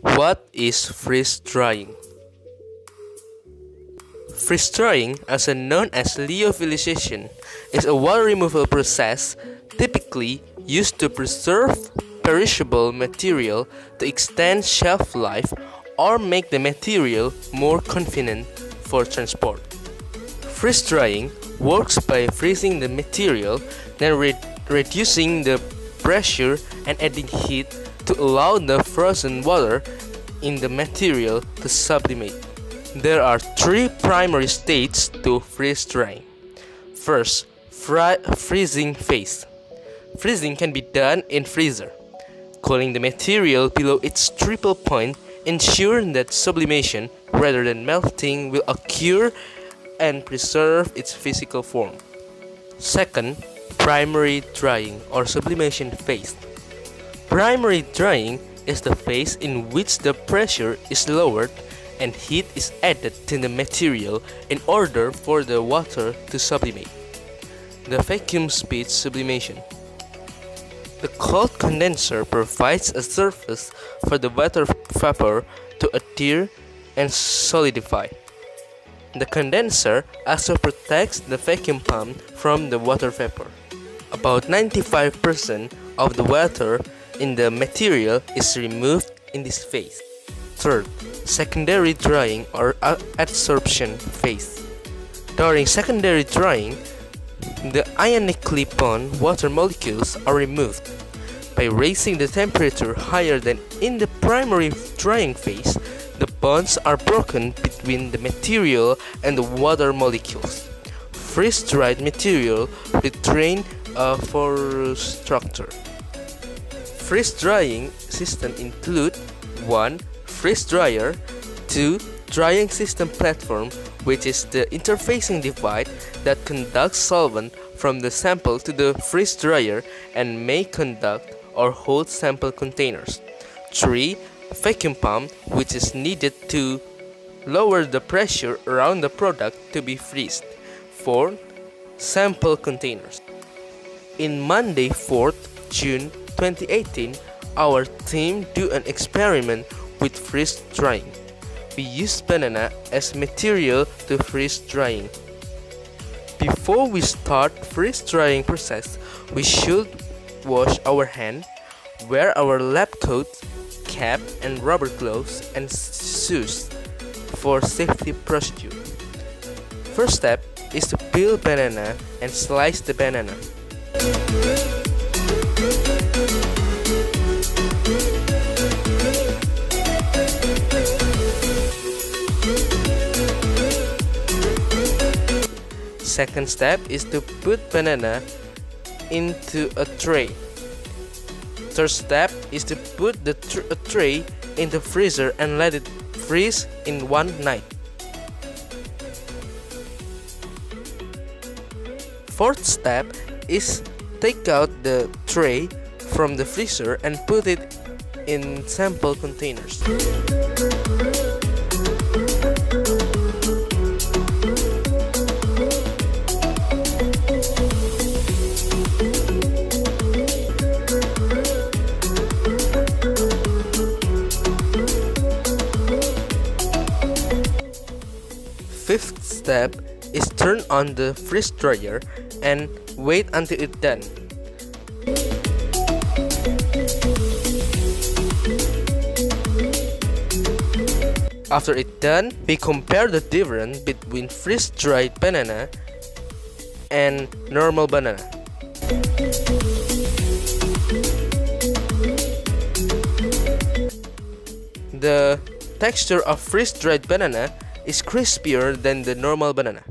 What is freeze drying? Freeze drying, also known as lyophilization, is a water removal process typically used to preserve perishable material to extend shelf life or make the material more convenient for transport. Freeze drying works by freezing the material, then re reducing the pressure and adding heat to allow the frozen water in the material to sublimate. There are three primary states to freeze drying. First, freezing phase. Freezing can be done in freezer. Cooling the material below its triple point ensure that sublimation rather than melting will occur and preserve its physical form. Second, primary drying or sublimation phase. Primary drying is the phase in which the pressure is lowered and heat is added to the material in order for the water to sublimate. The vacuum speed sublimation. The cold condenser provides a surface for the water vapor to adhere and solidify. The condenser also protects the vacuum pump from the water vapor. About 95% of the water in the material is removed in this phase. Third, secondary drying or adsorption phase. During secondary drying, the ionically bound water molecules are removed. By raising the temperature higher than in the primary drying phase, the bonds are broken between the material and the water molecules. Freeze-dried material retain a uh, for structure. Freeze drying system include 1. Freeze dryer 2. Drying system platform which is the interfacing device that conducts solvent from the sample to the freeze dryer and may conduct or hold sample containers. 3. Vacuum pump which is needed to lower the pressure around the product to be freezed. 4. Sample containers. In Monday 4th June 2018, our team do an experiment with freeze drying. We use banana as material to freeze drying. Before we start freeze drying process, we should wash our hand, wear our lab coat, cap and rubber gloves and shoes for safety procedure. First step is to peel banana and slice the banana. Second step is to put banana into a tray. Third step is to put the tr tray in the freezer and let it freeze in one night. Fourth step is take out the tray from the freezer and put it in sample containers. Step is turn on the freeze dryer and wait until it's done. After it's done, we compare the difference between freeze-dried banana and normal banana. The texture of freeze-dried banana is crispier than the normal banana.